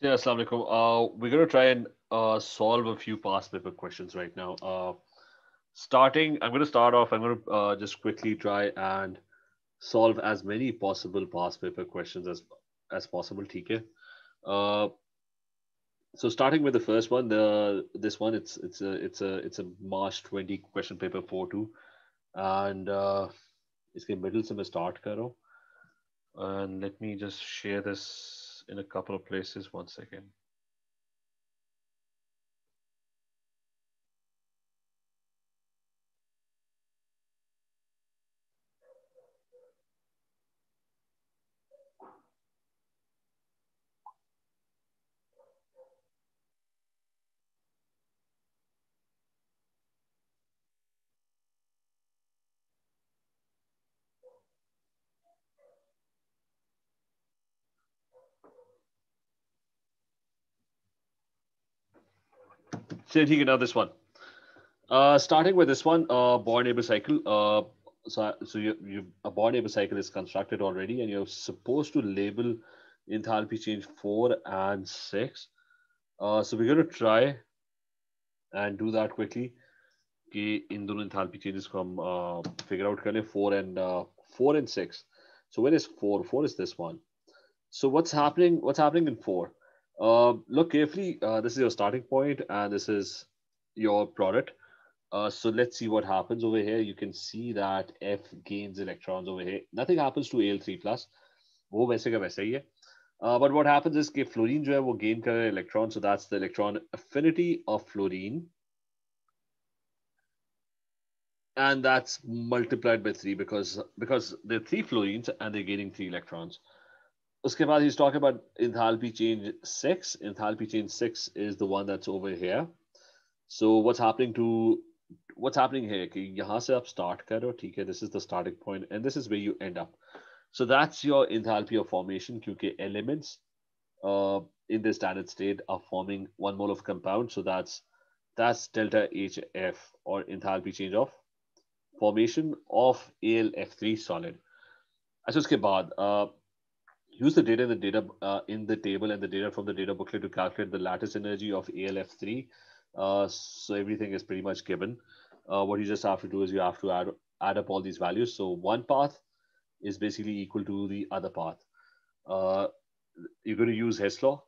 Yeah, Assalamu alaikum. Uh, we're going to try and uh, solve a few past paper questions right now. Uh, starting, I'm going to start off, I'm going to uh, just quickly try and solve as many possible past paper questions as as possible, TK. Uh, so starting with the first one, the this one, it's it's a it's a it's a March 20 question paper 4-2. And uh, इसके middle से मैं start करो. And let me just share this in a couple of places. One second. So taking another this one. Uh, starting with this one, uh, Born-Haber cycle. Uh, so, so you, you, a Born-Haber cycle is constructed already, and you're supposed to label enthalpy change four and six. Uh, so we're going to try and do that quickly. Okay, इन दोनों enthalpy changes come uh, figure out kind of four and uh, four and six. So where is four? Four is this one. So what's happening? What's happening in four? Uh, look carefully. Uh, this is your starting point and this is your product. Uh, so let's see what happens over here. You can see that F gains electrons over here. Nothing happens to Al3 plus. वो वैसे का वैसे ही है. Uh, but what happens is कि fluorine जो है वो gain कर electron. So that's the electron affinity of fluorine. And that's multiplied by three because because there are three fluorines and they're gaining three electrons. उसके बाद he's talking about enthalpy change 6. Enthalpy change 6 is the one that's over here. So what's happening to what's happening here कि यहाँ से आप start करो ठीक है this is the starting point and this is where you end up. So that's your enthalpy of formation क्योंकि elements uh, in the standard state are forming one mole of compound. So that's that's delta HF or enthalpy change of formation of AlF3 solid. अच्छा उसके बाद uh, use the data in the data uh, in the table and the data from the data booklet to calculate the lattice energy of ALF3. Uh, so everything is pretty much given. Uh, what you just have to do is you have to add add up all these values. So one path is basically equal to the other path. Uh, you're going to use Hess law.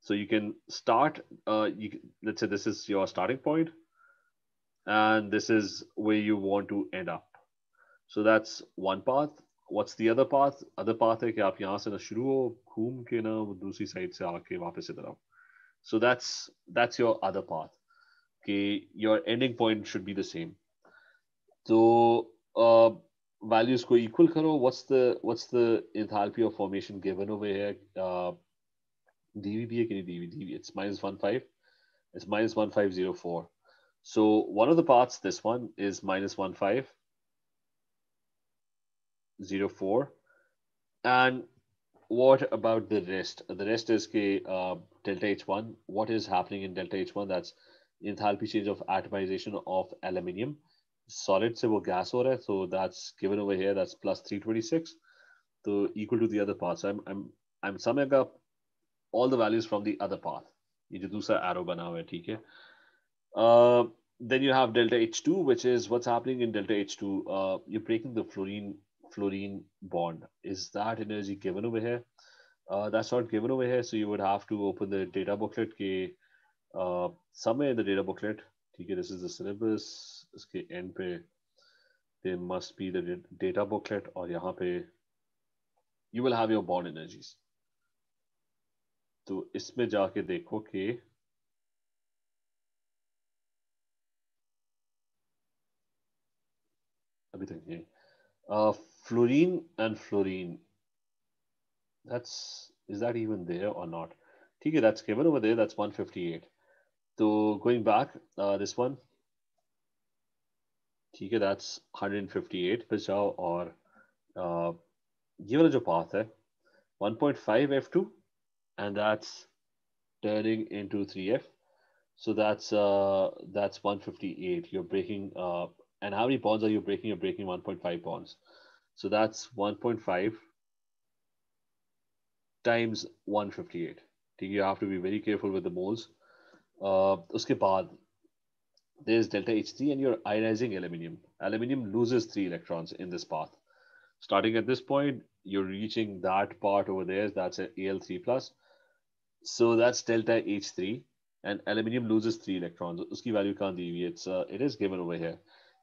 So you can start, uh, you, let's say this is your starting point, and this is where you want to end up. So that's one path what's the other path other path है कि आप यहाँ से ना शुरू हो घूम के ना वो दूसरी साइड से आके वापस इधर आओ so that's that's your other path okay your ending point should be the same so uh, values को equal करो what's the what's the enthalpy of formation given over here uh, DV भी है कि नहीं DV DV it's minus 15 it's minus 1504 so one of the paths this one is minus 15 04. And what about the rest? The rest is K, uh, delta H1. What is happening in delta H1? That's enthalpy change of atomization of aluminium. Solid se wo gas ho raha so that's given over here. That's plus 326. So equal to the other path. So I'm I'm I'm summing up all the values from the other path. ये जो दूसरा arrow बना हुआ है ठीक है. Uh, then you have delta H2, which is what's happening in delta H2. Uh, you're breaking the fluorine fluorine bond. Is that energy given over here? Uh, that's not given over here. So you would have to open the data booklet. Ke, uh, somewhere in the data booklet, okay, this is the syllabus. इसके end पे there must be the data booklet or यहाँ पे you will have your bond energies. तो इसमें जाके देखो कि अभी तक ये uh, fluorine and fluorine that's is that even there or not? Okay, that's given over there. That's 158. So going back, uh, this one, ठीक है that's 158 पे जाओ और uh, ये वाला जो path है 1.5 f2 and that's turning into 3f so that's uh that's 158 you're breaking uh and how many bonds are you breaking you're breaking 1.5 bonds so that's 1.5 times 158 you have to be very careful with the moles uh baad there's delta H3 and you're ionizing aluminium. Aluminium loses three electrons in this path. Starting at this point, you're reaching that part over there. That's an Al3 plus. So that's delta H3 and aluminium loses three electrons. Uski value can't be. It's uh, it is given over here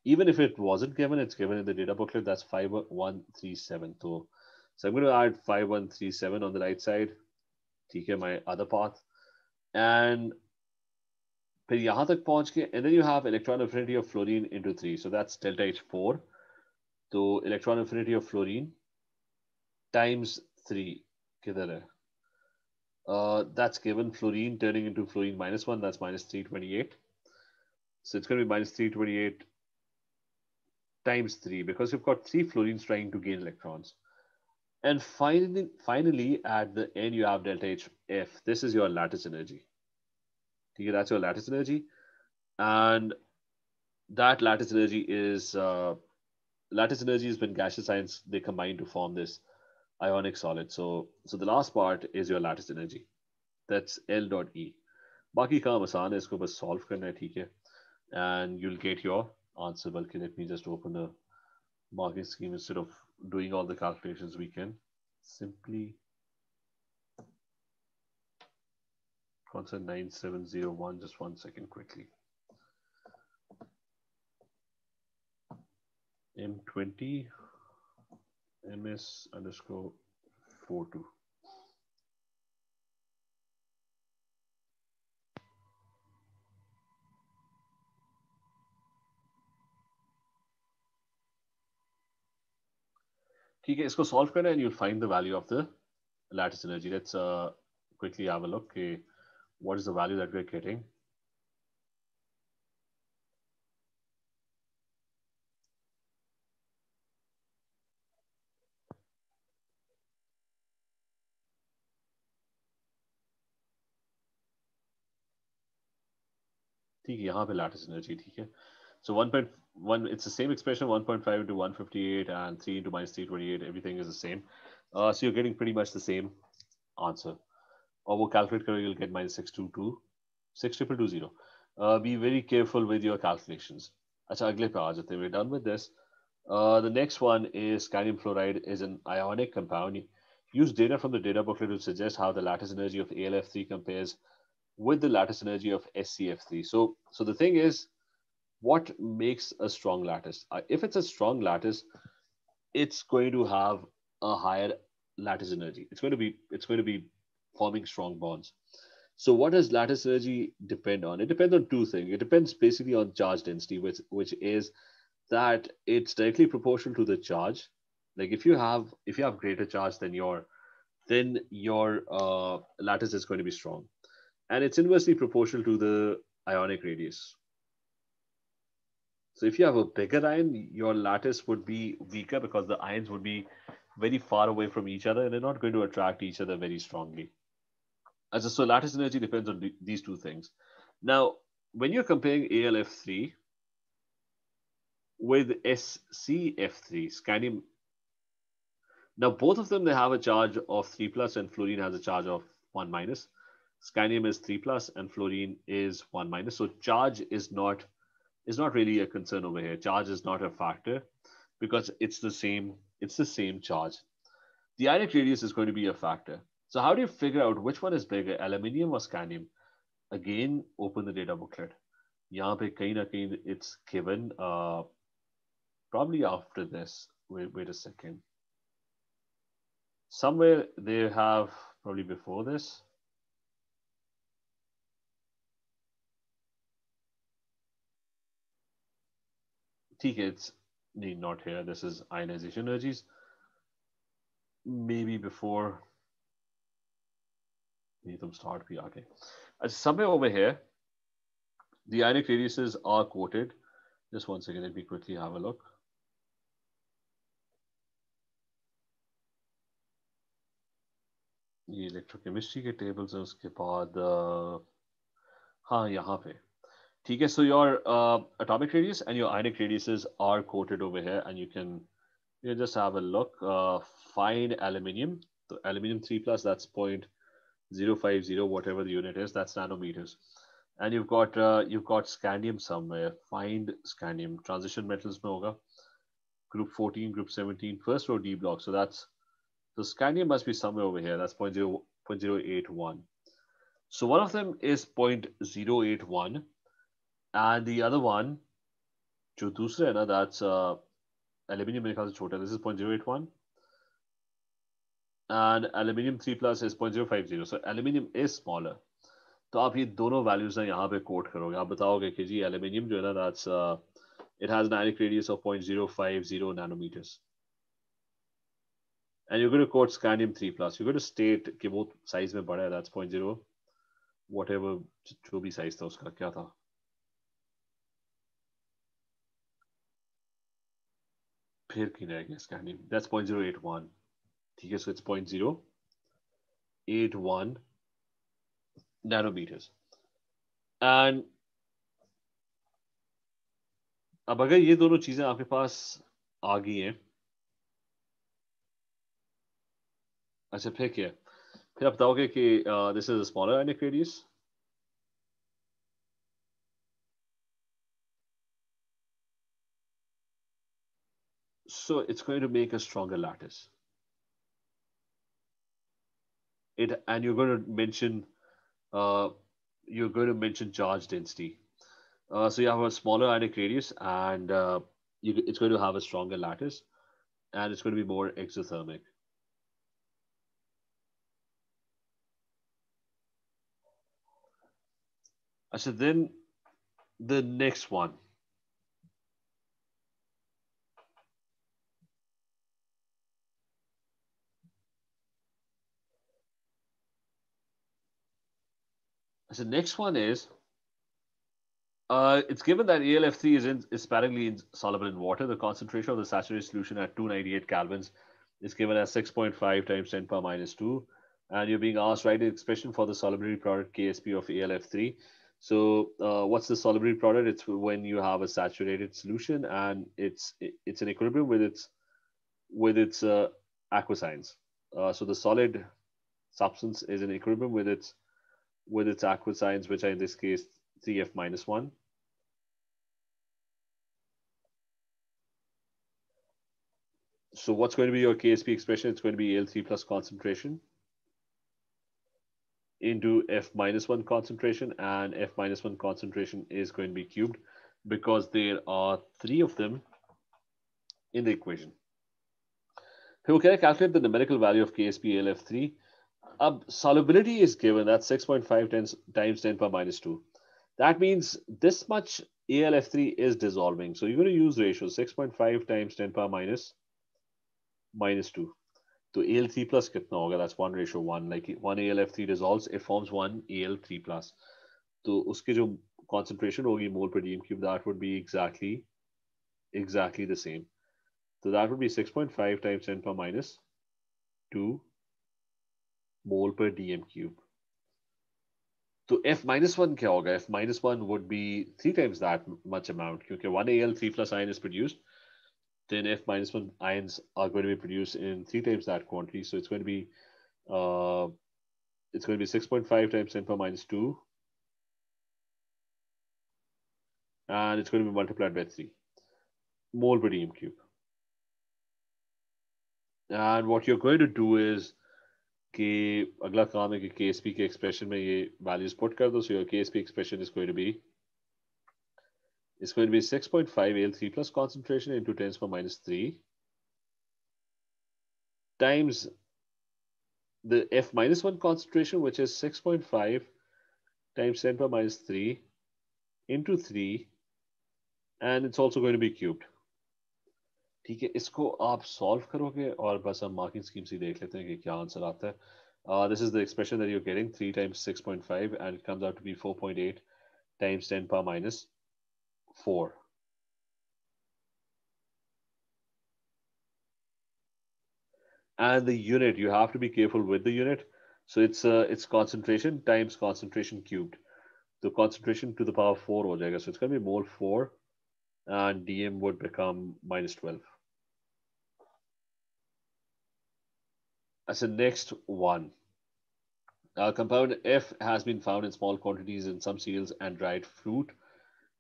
Even if it wasn't given, it's given in the data booklet. That's 5137. So, so I'm going to add 5137 on the right side. TK, my other path. And फिर यहाँ तक पहुँच के and then you have electron affinity of fluorine into 3 so that's delta H4 तो electron affinity of fluorine times 3 किधर है uh, that's given fluorine turning into fluorine minus 1 that's minus 328 so it's going to be minus 328 times 3 because you've got three fluorines trying to gain electrons. And finally, finally, at the end, you have delta HF. This is your lattice energy. Okay, that's your lattice energy. And that lattice energy is, uh, lattice energy is when gaseous ions, they combine to form this ionic solid. So, so the last part is your lattice energy. That's L dot E. Baki kaam asaan hai, isko bas solve karna hai? And you'll get your answer, well. okay, let me just open a marking scheme instead of doing all the calculations we can simply constant 9701, just one second quickly. M20 MS underscore 42. ठीक है, इसको solve करना and you find the value of the lattice energy let's quickly have a look कि what is the value that we are getting ठीक है, यहाँ पे lattice energy ठीक है। So 1.1, it's the same expression, 1.5 into 158 and 3 into minus 328, everything is the same. Uh, so you're getting pretty much the same answer. Or we'll calculate you'll get minus 622, 6220. Uh, be very careful with your calculations. Acha, agle I think We're done with this. Uh, the next one is scandium fluoride is an ionic compound. Use data from the data booklet to suggest how the lattice energy of ALF3 compares with the lattice energy of SCF3. So, so the thing is, what makes a strong lattice uh, if it's a strong lattice it's going to have a higher lattice energy it's going to be it's going to be forming strong bonds. So what does lattice energy depend on? It depends on two things. It depends basically on charge density, which which is that it's directly proportional to the charge. Like if you have if you have greater charge than your then your uh, lattice is going to be strong, and it's inversely proportional to the ionic radius. So if you have a bigger ion, your lattice would be weaker because the ions would be very far away from each other and they're not going to attract each other very strongly. As a, so lattice energy depends on these two things. Now, when you're comparing ALF3 with SCF3, scandium, now both of them, they have a charge of 3 plus and fluorine has a charge of 1 minus. Scandium is 3 plus and fluorine is 1 minus. So charge is not, is not really a concern over here. Charge is not a factor because it's the same, it's the same charge. The ionic radius is going to be a factor. So how do you figure out which one is bigger, aluminium or scandium? Again, open the data booklet. यहाँ पे कहीं ना कहीं it's given uh, probably after this. Wait, wait a second. Somewhere they have probably before this. ठीक it's not here. This is ionization energies. Maybe before ये तुम start भी आ गए somewhere over here the ionic radiuses are quoted just one second let me quickly have a look ये electrochemistry के tables हैं उसके बाद हाँ यहाँ पे Okay, so your uh, atomic radius and your ionic radiuses are quoted over here, and you can you just have a look. Uh, find aluminium, so aluminium three plus. That's point zero five zero, whatever the unit is. That's nanometers. And you've got uh, you've got scandium somewhere. Find scandium. Transition metals no. Group 14, group 17, first row D block. So that's so scandium must be somewhere over here. That's 0, 0.081. So one of them is 0.081 and the other one, जो दूसरा है that's uh, aluminium मेरे ख्याल से This is 0.081 and aluminium 3 plus is 0.050. So aluminium is smaller. तो आप ये दोनों values ना यहाँ पे quote करोगे आप बताओगे कि जी aluminium जो है ना that's uh, it has an ionic radius of 0.050 nanometers and you're going to quote scandium 3 plus. You're going to state कि वो size में बड़ा है that's 0.0 whatever जो भी size था उसका क्या था फिर की रह गया scandium that's 0.081 ठीक है, so it's 0.081 nanometers and अब अगर ये दोनों चीज़ें आपके पास आ गई हैं अच्छा फिर क्या? फिर आप बताओगे कि this is smaller ionic radius so it's going to make a stronger lattice it and you're going to mention uh, you're going to mention charge density. Uh, so you have a smaller ionic radius and uh, you, it's going to have a stronger lattice and it's going to be more exothermic. I said, then the next one. Said, next one is, uh, it's given that ALF3 is, in, is sparingly insoluble in water. The concentration of the saturated solution at 298 kelvins is given as 6.5 times 10 power minus 2. And you're being asked, write the expression for the solubility product KSP of ALF3. So uh, what's the solubility product? It's when you have a saturated solution and it's it's in equilibrium with its with its uh, aqueous ions. Uh, so the solid substance is in equilibrium with its with its aqueous ions, which are in this case 3f minus 1. So what's going to be your KSP expression? It's going to be Al3 plus concentration into F minus one concentration and F minus one concentration is going to be cubed because there are three of them in the equation. People can I calculate the numerical value of KSP ALF3 um, solubility is given. That's 6.5 times, times 10 power minus 2. That means this much ALF3 is dissolving. So you're going to use ratio 6.5 times 10 power minus minus 2. So AL3 plus kitna? That's 1 ratio 1. Like 1 ALF3 dissolves, it forms 1 AL3 plus. So uske jo concentration hogi mole per dm cube, that would be exactly, exactly the same. So that would be 6.5 times 10 power minus 2 mole per dm cube तो F minus one क्या होगा F minus one would be three times that much amount क्योंकि one AL three plus ion is produced then F minus one ions are going to be produced in three times that quantity. So it's going to be uh, it's going to be 6.5 times 10 power minus 2. And it's going to be multiplied by 3 mole per dm cube. And what you're going to do is कि अगला काम है कि KSP के expression में ये values put कर दो. So your KSP expression is going to be is going to be 6.5 Al3 plus concentration into 10 to the minus 3 times the F minus 1 concentration, which is 6.5 times 10 power minus 3 into 3, and it's also going to be cubed. ठीक है इसको आप solve करोगे और बस हम marking scheme से देख लेते हैं कि क्या आंसर आता है Uh, this is the expression that you're getting 3 times 6.5 and it comes out to be 4.8 times 10 power minus 4. And the unit, you have to be careful with the unit. So it's uh, it's concentration times concentration cubed. The concentration to the power 4 ho jayega. So it's going to be mole 4 and dm would become minus 12. As the next one. Uh, compound F has been found in small quantities in some cereals and dried fruit.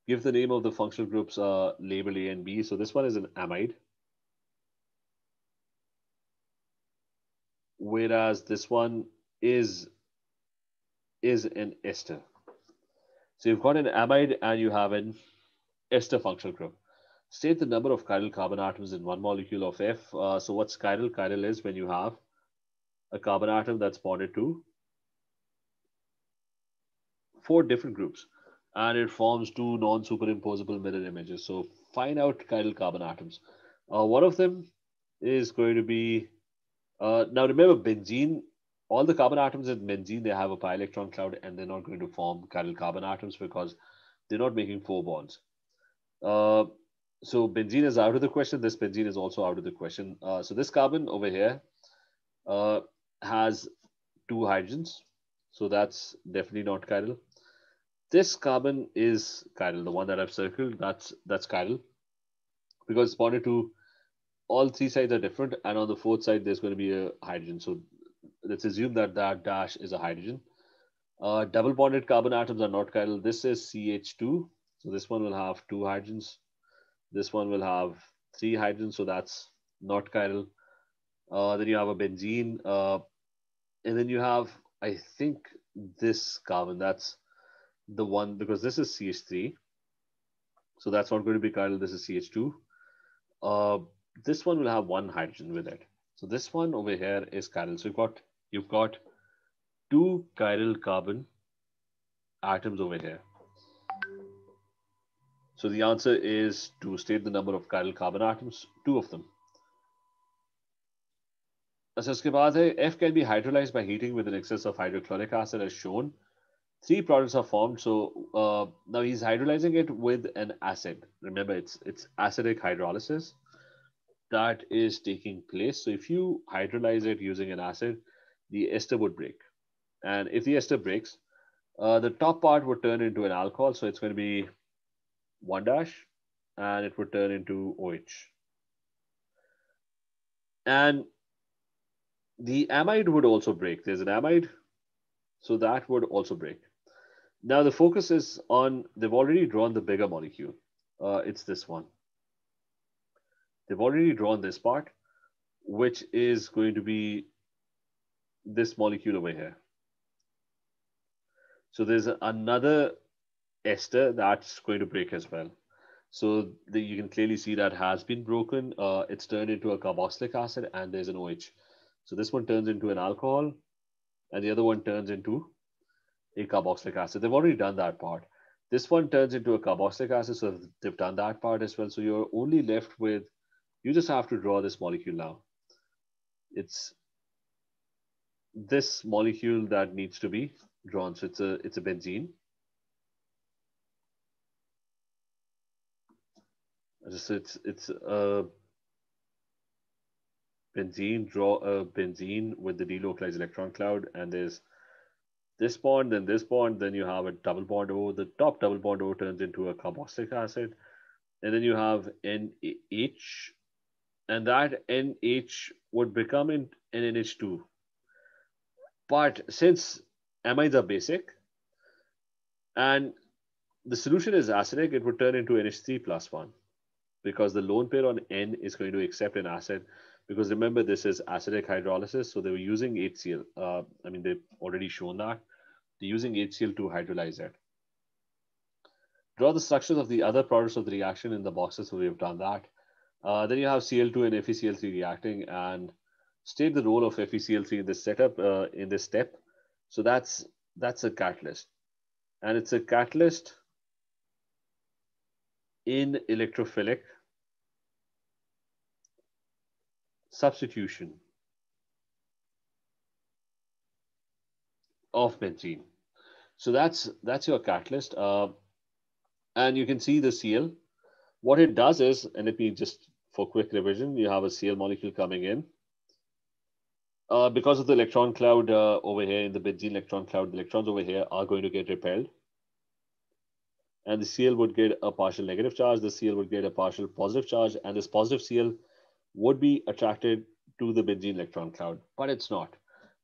Give the name of the functional groups uh, label A and B. So this one is an amide. Whereas this one is, is an ester. So you've got an amide and you have an ester functional group. State the number of chiral carbon atoms in one molecule of F. Uh, so what's chiral? Chiral is when you have a carbon atom that's bonded to four different groups and it forms two non-superimposable mirror images. So find out chiral carbon atoms. Uh, one of them is going to be, uh, now remember benzene, all the carbon atoms in benzene, they have a pi electron cloud and they're not going to form chiral carbon atoms because they're not making four bonds. Uh, so benzene is out of the question. This benzene is also out of the question. Uh, so this carbon over here uh, has two hydrogens. So that's definitely not chiral. This carbon is chiral, the one that I've circled, that's that's chiral. Because it's bonded to all three sides are different, and on the fourth side there's going to be a hydrogen. So let's assume that that dash is a hydrogen. Uh, double bonded carbon atoms are not chiral. This is CH2. So this one will have two hydrogens. This one will have three hydrogens. So that's not chiral. Uh, then you have a benzene. Uh, and then you have, I think, this carbon. That's the one because this is CH3. So that's not going to be chiral. This is CH2. Uh, this one will have one hydrogen with it. So this one over here is chiral. So you've got you've got two chiral carbon atoms over here. So the answer is to state the number of chiral carbon atoms, two of them. So F can be hydrolyzed by heating with an excess of hydrochloric acid as shown three products are formed. So uh, now he's hydrolyzing it with an acid. Remember, it's it's acidic hydrolysis that is taking place. So if you hydrolyze it using an acid, the ester would break. And if the ester breaks, uh, the top part would turn into an alcohol. So it's going to be one dash and it would turn into OH. And the amide would also break. There's an amide, so that would also break. Now the focus is on, they've already drawn the bigger molecule. Uh, it's this one. They've already drawn this part, which is going to be this molecule over here. So there's another ester that's going to break as well. So the, you can clearly see that has been broken. Uh, it's turned into a carboxylic acid and there's an OH. So this one turns into an alcohol and the other one turns into a carboxylic acid. They've already done that part. This one turns into a carboxylic acid, so they've done that part as well. So you're only left with, you just have to draw this molecule now. It's this molecule that needs to be drawn. So it's a, it's a benzene. Just it's it's a benzene. Draw a benzene with the delocalized electron cloud, and there's this bond, then this bond, then you have a double bond O. The top double bond O turns into a carboxylic acid. And then you have NH, and that NH would become an NH2. But since amides are basic, and the solution is acidic, it would turn into NH3 plus 1 because the lone pair on N is going to accept an acid because remember this is acidic hydrolysis so they were using HCl uh, I mean they've already shown that. They're using HCl to hydrolyze it. Draw the structures of the other products of the reaction in the boxes so we've done that. Uh, then you have Cl2 and FeCl3 reacting and state the role of FeCl3 in this setup uh, in this step. So that's that's a catalyst. And it's a catalyst in electrophilic substitution. of benzene. So that's that's your catalyst. Uh, and you can see the Cl. What it does is, and let me just for quick revision, you have a Cl molecule coming in. Uh, because of the electron cloud uh, over here in the benzene electron cloud, the electrons over here are going to get repelled. And the Cl would get a partial negative charge, the Cl would get a partial positive charge, and this positive Cl would be attracted to the benzene electron cloud, but it's not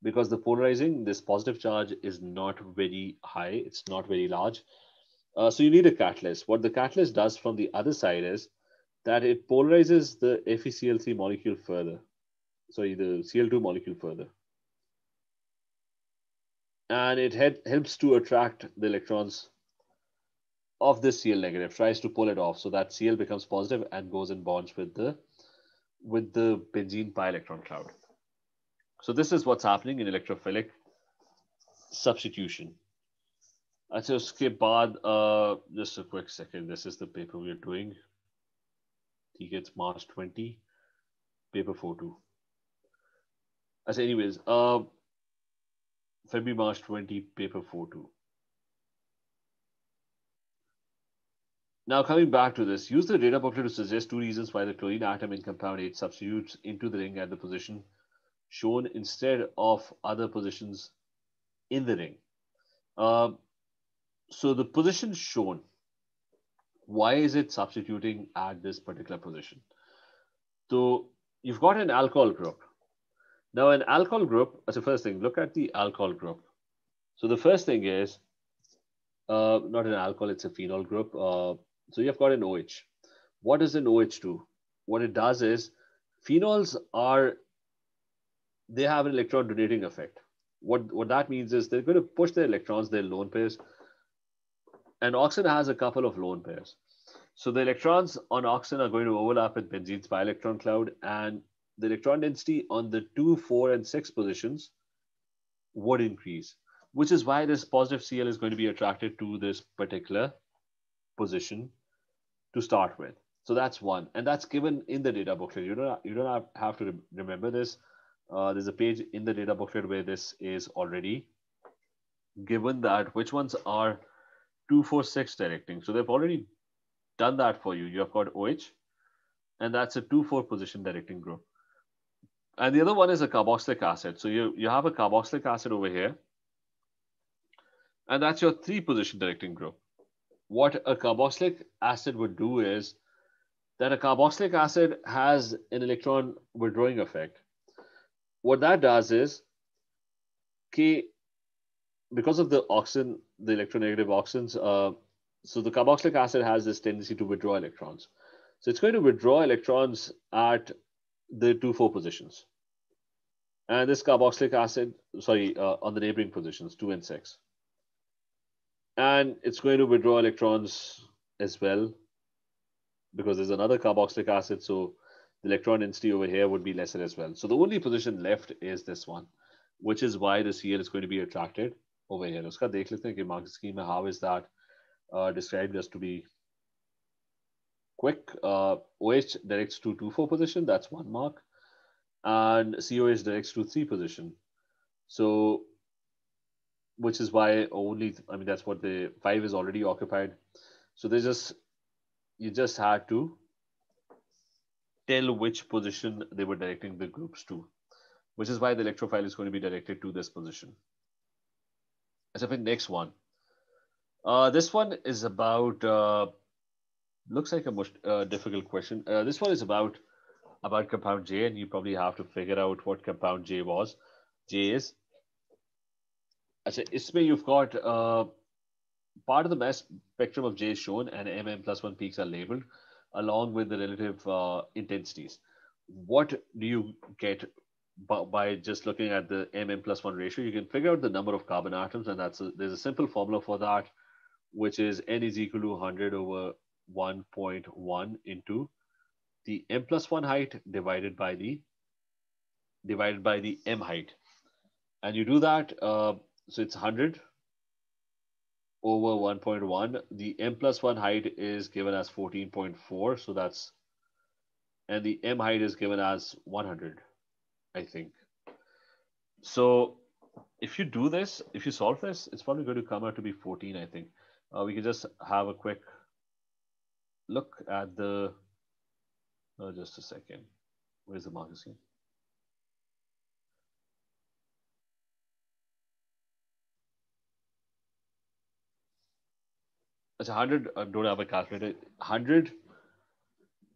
because the polarizing, this positive charge is not very high, it's not very large. Uh, so you need a catalyst. What the catalyst does from the other side is that it polarizes the FeCl3 molecule further. Sorry, the Cl2 molecule further. And it helps to attract the electrons of this Cl negative, tries to pull it off so that Cl becomes positive and goes and bonds with the with the benzene pi electron cloud. So this is what's happening in electrophilic substitution. Achha, uske baad, uh, just a quick second. This is the paper we are doing. He gets March 20, paper 4-2. say anyways, uh, February, March 20, paper 4-2. Now, coming back to this, use the data booklet to suggest two reasons why the chlorine atom in compound 8 substitutes into the ring at the position shown instead of other positions in the ring. Uh, so the position shown, why is it substituting at this particular position? So you've got an alcohol group. Now an alcohol group, as the first thing, look at the alcohol group. So the first thing is, uh, not an alcohol, it's a phenol group. Uh, so you've got an OH. What does an OH do? What it does is, phenols are they have an electron donating effect. What, what that means is they're going to push their electrons, their lone pairs. And oxygen has a couple of lone pairs. So the electrons on oxygen are going to overlap with benzene's pi electron cloud, and the electron density on the 2, 4, and 6 positions would increase, which is why this positive Cl is going to be attracted to this particular position to start with. So that's one, and that's given in the data booklet. You don't you don't have, to re remember this. Uh, there's a page in the data booklet where this is already given that which ones are 246 directing. So they've already done that for you. You have got OH, and that's a 2-4 position directing group. And the other one is a carboxylic acid. So you, you have a carboxylic acid over here, and that's your three position directing group. What a carboxylic acid would do is that a carboxylic acid has an electron withdrawing effect what that does is, K, because of the oxygen, the electronegative oxygens, uh, so the carboxylic acid has this tendency to withdraw electrons. So it's going to withdraw electrons at the 2, 4 positions. And this carboxylic acid, sorry, uh, on the neighboring positions, 2 and 6. And it's going to withdraw electrons as well because there's another carboxylic acid. So the electron density over here would be lesser as well. So the only position left is this one, which is why the Cl is going to be attracted over here. Uska dekh lete hain ki mark scheme how is that uh, described just to be quick. Uh, OH directs to 2, 4 position, that's one mark. And COH directs to 3 position. So, which is why only, I mean, that's what the 5 is already occupied. So they just, you just had to tell which position they were directing the groups to, which is why the electrophile is going to be directed to this position. So the next one. Uh, this one is about, uh, looks like a most uh, difficult question. Uh, this one is about about compound J, and you probably have to figure out what compound J was. J is. Achha, isme you've got uh, part of the mass spectrum of J is shown and MM plus 1 peaks are labeled along with the relative uh, intensities. What do you get by, by, just looking at the MM plus 1 ratio? You can figure out the number of carbon atoms and that's a, there's a simple formula for that which is N is equal to 100 over 1.1 into the M plus 1 height divided by the divided by the M height. And you do that uh, so it's 100 over 1.1. The m plus 1 height is given as 14.4. So that's, and the m height is given as 100, I think. So if you do this, if you solve this, it's probably going to come out to be 14, I think. Uh, we can just have a quick look at the, uh, just a second. Where's the marker scheme? It's 100, I don't have a calculator. 100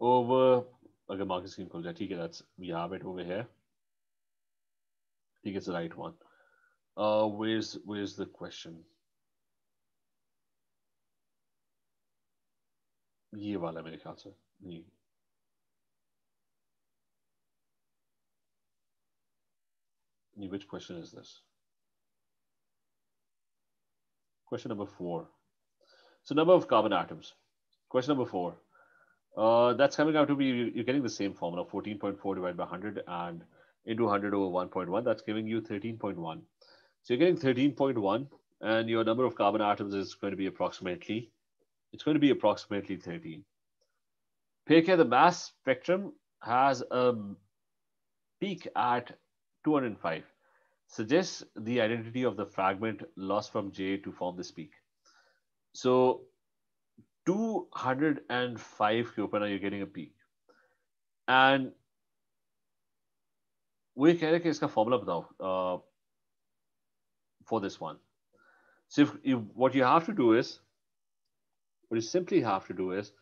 over, okay, marker scheme खुल जाए that's we have it over here I think it's the right one uh where's where's the question ये वाला मेरे ख्याल से नहीं which question is this question number four so number of carbon atoms. Question number four. Uh, that's coming out to be, you're getting the same formula, 14.4 divided by 100 and into 100 over 1.1. That's giving you 13.1. So you're getting 13.1 and your number of carbon atoms is going to be approximately, it's going to be approximately 13. PK, the mass spectrum has a peak at 205. Suggests the identity of the fragment lost from J to form this peak. So 205 के ऊपर ना you're getting a peak. And we कह रहे कि इसका formula बताओ uh, for this one. So if you, what you have to do is, what you simply have to do is,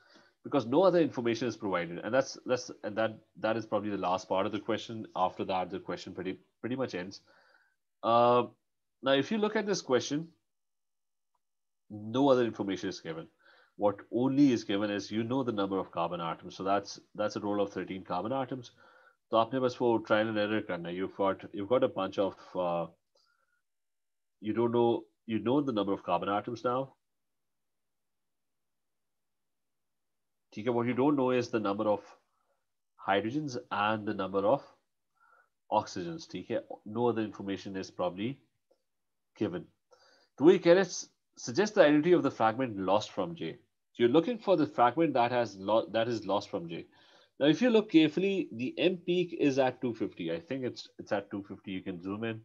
because no other information is provided, and that's that's and that that is probably the last part of the question. After that, the question pretty pretty much ends. Uh, now, if you look at this question, no other information is given. What only is given is you know the number of carbon atoms. So that's that's a roll of 13 carbon atoms. So आपने बस वो trial and error करना You've got you've got a bunch of uh, you don't know you know the number of carbon atoms now. ठीक What you don't know is the number of hydrogens and the number of oxygens. ठीक No other information is probably given. तो वही कह रहे suggest the identity of the fragment lost from J. So you're looking for the fragment that has lo that is lost from J. Now, if you look carefully, the M peak is at 250. I think it's it's at 250. You can zoom in.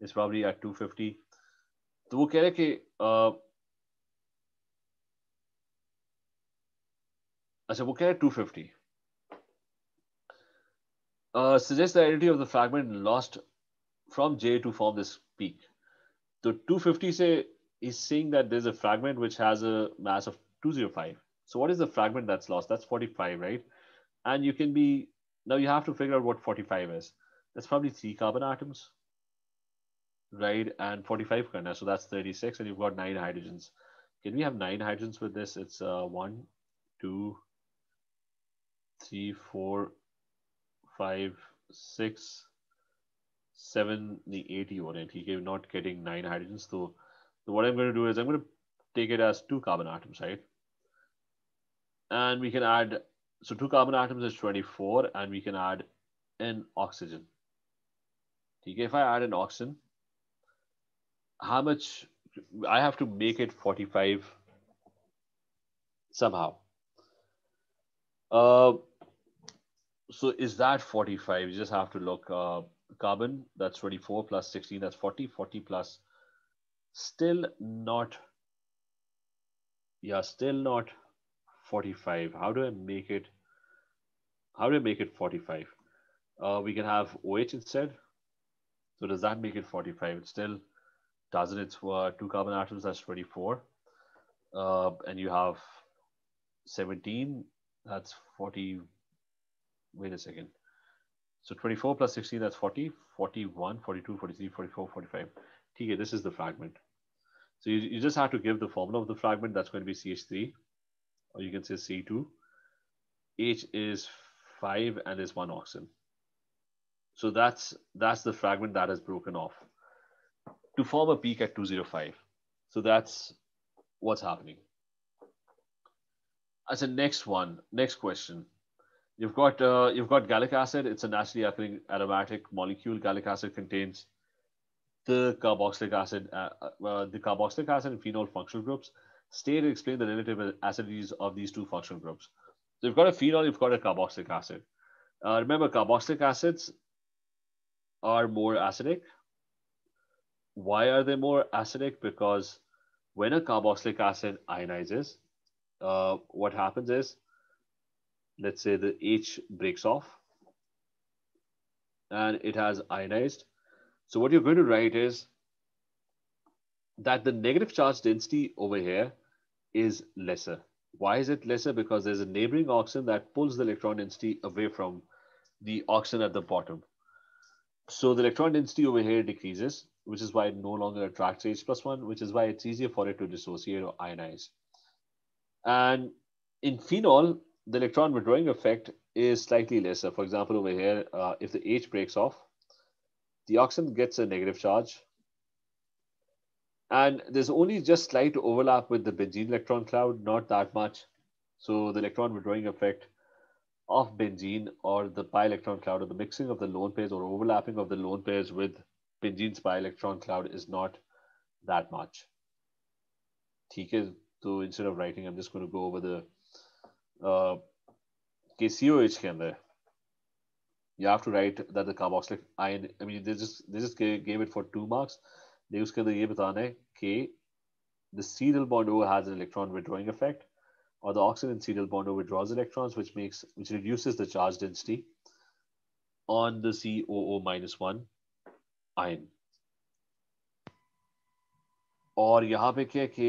It's probably at 250. तो वो कह रहे कि अच्छा वो कह रहे 250. Uh, suggest the identity of the fragment lost from J to form this peak. So 250 say is saying that there's a fragment which has a mass of 205. So what is the fragment that's lost? That's 45, right? And you can be, now you have to figure out what 45 is. That's probably three carbon atoms, right? And 45 karna, so that's 36 and you've got nine hydrogens. Can we have nine hydrogens with this? It's uh, one, two, three, four, five, six, seven, the 80 on it. He gave not getting nine hydrogens. So so what I'm going to do is I'm going to take it as two carbon atoms, right? And we can add, so two carbon atoms is 24 and we can add an oxygen. Okay, if I add an oxygen, how much, I have to make it 45 somehow. Uh, so is that 45? You just have to look, uh, carbon, that's 24 plus 16, that's 40, 40 plus still not yeah still not 45 how do i make it how do i make it 45 uh, we can have oh instead. So does that make it 45 it still doesn't. It's uh, two carbon atoms that's 24 uh, and you have 17 that's 40 wait a second. So 24 plus 16 that's 40 41 42 43 44 45 Okay, this is the fragment. So you, you just have to give the formula of the fragment. That's going to be CH3, or you can say C2. H is 5 and there's one oxygen. So that's, that's the fragment that is broken off to form a peak at 205. So that's what's happening. As a next one, next question. You've got uh, you've got gallic acid. It's a naturally occurring aromatic molecule. Gallic acid contains the carboxylic acid, uh, uh, the carboxylic acid and phenol functional groups. Stay to explain the relative acidities of these two functional groups. So you've got a phenol, you've got a carboxylic acid. Uh, remember, carboxylic acids are more acidic. why are they more acidic? Because when a carboxylic acid ionizes, uh, what happens is, let's say the H breaks off and it has ionized. So what you're going to write is that the negative charge density over here is lesser. Why is it lesser? Because there's a neighboring oxygen that pulls the electron density away from the oxygen at the bottom. So the electron density over here decreases, which is why it no longer attracts H plus one, which is why it's easier for it to dissociate or ionize. And in phenol, the electron withdrawing effect is slightly lesser. For example, over here, uh, if the H breaks off, the oxygen gets a negative charge. And there's only just slight overlap with the benzene electron cloud, not that much. So the electron withdrawing effect of benzene or the pi electron cloud or the mixing of the lone pairs or overlapping of the lone pairs with benzene's pi electron cloud is not that much. TK, so instead of writing, I'm just going to go over the uh, KCOH you have to write that the carboxylic ion I mean they just they just gave, gave it for two marks they उसके अंदर ये बताना है कि the serial bond O has an electron withdrawing effect or the oxygen serial bond O withdraws electrons which makes which reduces the charge density on the COO minus one ion और यहाँ पे क्या कि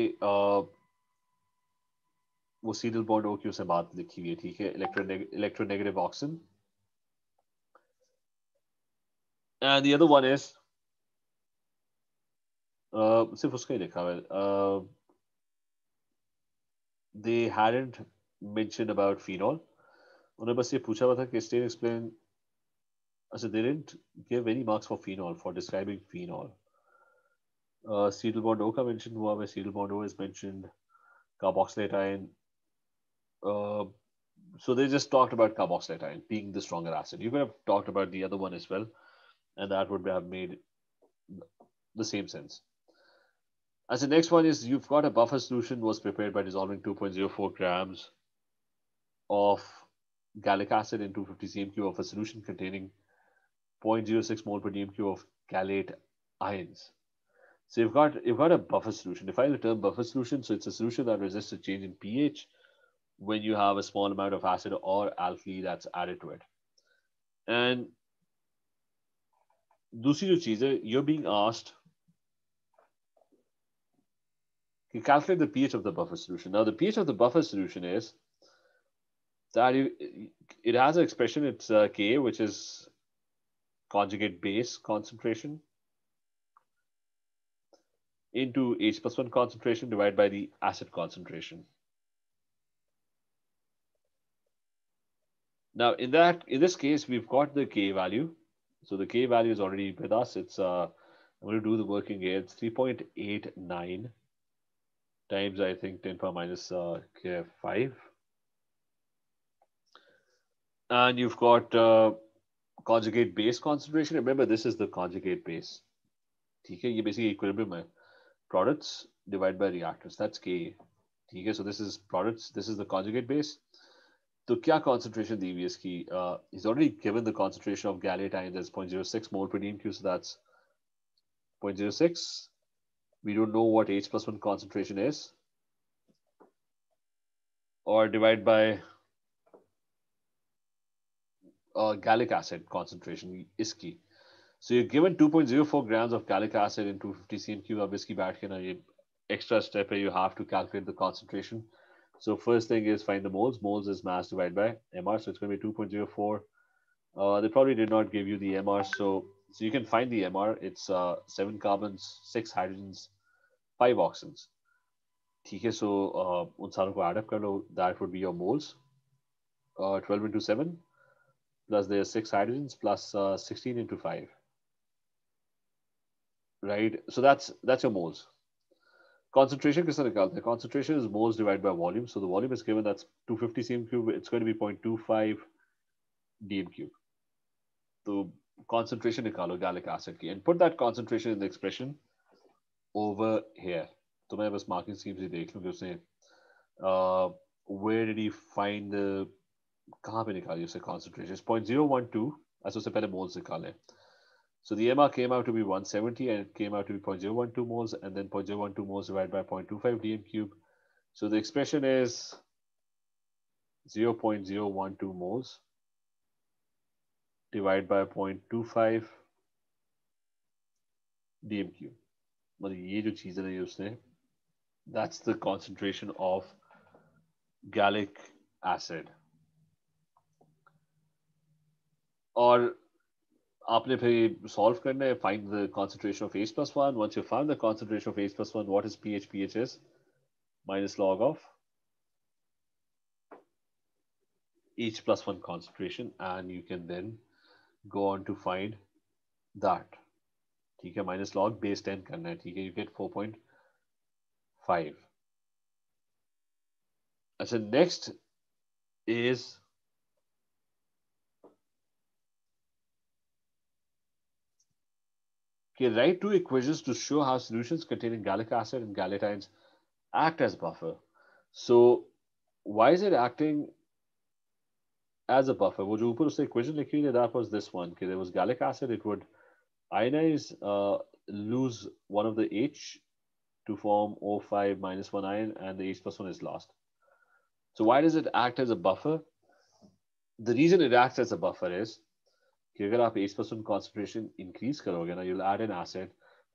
वो सीरियल बॉन्ड ओ क्यू से बात लिखी हुई है ठीक है electronegative oxygen and the other one is uh, सिर्फ उसका ही लिखा हुआ uh, they hadn't mentioned about phenol उन्होंने बस ये पूछा हुआ था कि स्टेन एक्सप्लेन अच्छा they didn't give any marks for phenol for describing phenol uh, cetyl bond O का mention हुआ है cetyl bond O is mentioned carboxylate ion uh, so they just talked about carboxylate ion being the stronger acid. You could have talked about the other one as well, and that would have made the same sense. As the next one is you've got a buffer solution was prepared by dissolving 2.04 grams of gallic acid in 250 cm3 of a solution containing 0.06 mole per dm3 of gallate ions. So you've got you've got a buffer solution. Define the term buffer solution. So it's a solution that resists a change in pH when you have a small amount of acid or alkali that's added to it. And दूसरी जो चीज है you're being asked to calculate the pH of the buffer solution. Now the pH of the buffer solution is that you, it has an expression, it's uh, Ka, which is conjugate base concentration into H plus 1 concentration divided by the acid concentration. Now, in that, in this case, we've got the K value. So the K value is already with us. It's, uh, I'm going to do the working here. It's 3.89 times, I think, 10 power minus uh, K 5. And you've got uh, conjugate base concentration. Remember, this is the conjugate base. Okay, ये basically equilibrium. Products divided by reactants. That's K. Okay, so this is products. This is the conjugate base. तो क्या concentration दी हुई इसकी uh, he's already given the concentration of gallate ions as 0.06 mole per dm so that's 0.06 we don't know what H plus 1 concentration is or divide by uh, gallic acid concentration iski so you're given 2.04 grams of gallic acid in 250 cm cube अब इसकी बैठ के ना ये extra step है you have to calculate the concentration so first thing is find the moles. Moles is mass divided by MR. So it's going to be 2.04. Uh, they probably did not give you the MR. So, so you can find the MR. It's uh, seven carbons, six hydrogens, five oxygens. Okay, so uh, उन would be your moles. Uh, 12 into 7 plus there's six hydrogens plus uh, 16 into 5. Right, so that's that's your moles concentration kisa nikalte. hai concentration is moles divided by volume. So the volume is given that's 250 cm cube it's going to be 0.25 dm cube. So concentration nikalo gallic acid ki and put that concentration in the expression over here. to main bas marking schemes hi dekh lu ki usne where did he find the kahan pe nikali concentration? Is 0.012 acha usse pehle moles nikale hai So the MR came out to be 170 and it came out to be 0.012 moles and then 0.012 moles divided by 0.25 dm cube. So the expression is 0.012 moles divided by 0.25 dm cube. मतलब ये जो चीज़ें रही उसने that's the concentration of gallic acid. और आपने फिर solve करना है find the concentration of H plus one once you find the concentration of H plus one what is pH pH is minus log of H plus one concentration and you can then go on to find that ठीक है minus log base 10 करना है ठीक है you get 4.5 अच्छा next is Okay, write two equations to show how solutions containing gallic acid and gallate ions act as buffer. So why is it acting as a buffer? वो you put उससे equation लिखी that was this one. Okay, there was gallic acid. It would ionize, uh, lose one of the H to form O5 minus one ion, and the H plus one is lost. So why does it act as a buffer? The reason it acts as a buffer is कि अगर आप 8% concentration increase करोगे ना you'll add an acid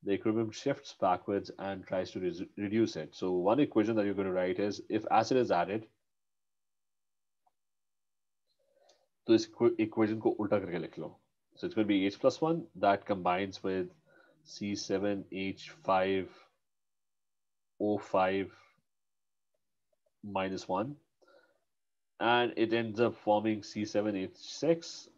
the equilibrium shifts backwards and tries to reduce it so one equation that you're going to write is if acid is added तो इस equation को उल्टा करके लिख लो so it's going to be H plus 1 that combines with C7H5 O5 minus 1 and it ends up forming C7H6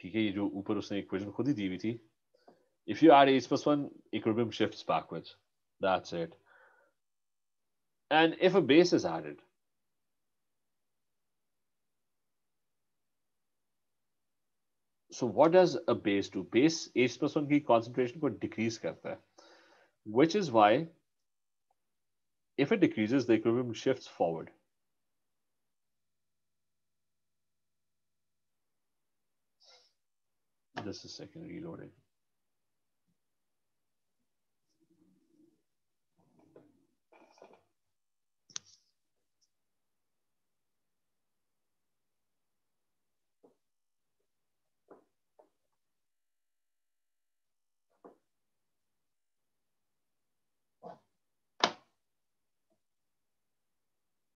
ठीक है ये जो ऊपर उसने इक्वेशन खुद ही दी हुई थी if you are H plus one equilibrium shifts backwards that's it and if a base is added so what does a base do base H plus one की कॉन्सेंट्रेशन को डिक्रीज करता है, which is why if it decreases, the equilibrium shifts forward. Just a second, reloading.